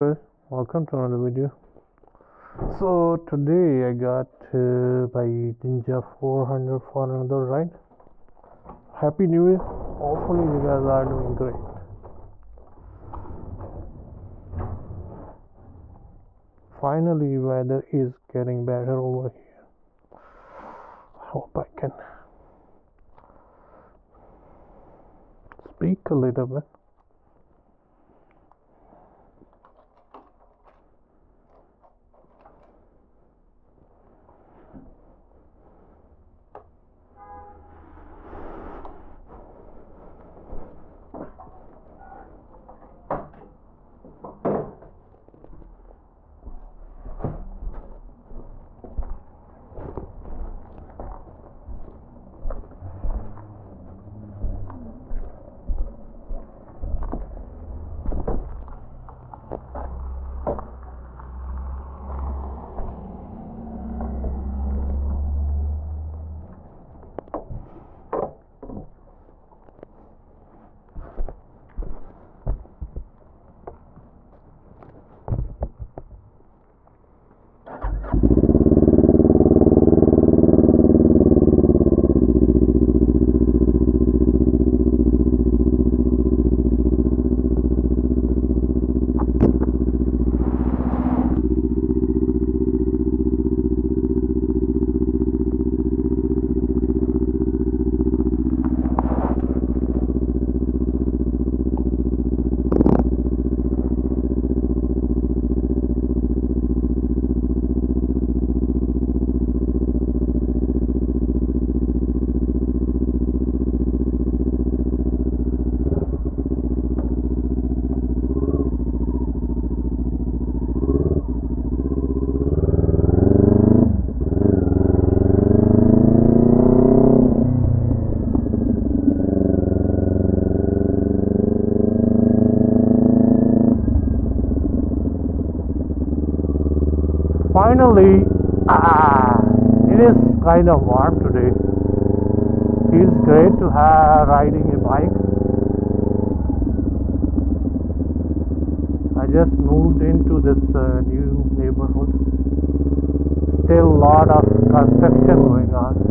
guys welcome to another video. So today i got uh, my ninja 400 for another ride. Happy new year. Hopefully you guys are doing great. Finally weather is getting better over here. I hope i can speak a little bit finally ah, it is kind of warm today. Feels great to have riding a bike. I just moved into this uh, new neighborhood. Still a lot of construction going on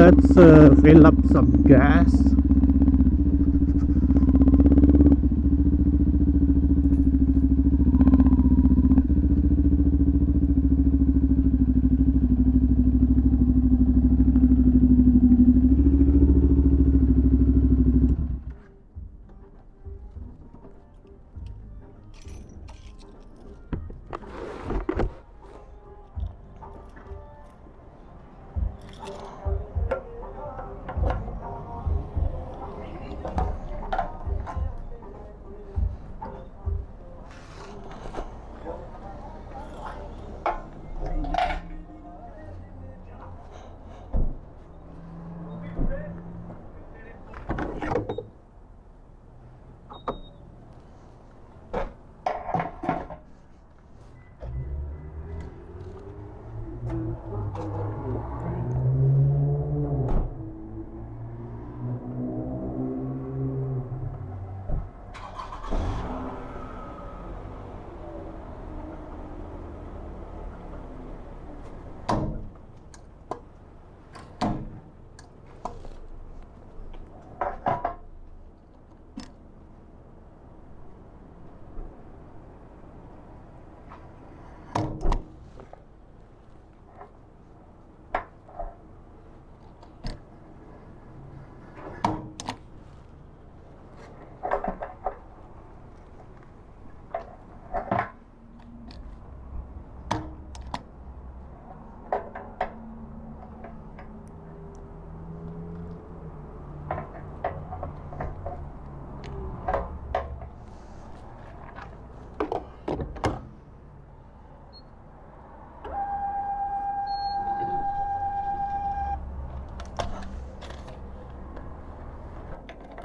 let's uh, fill up some gas Thank you.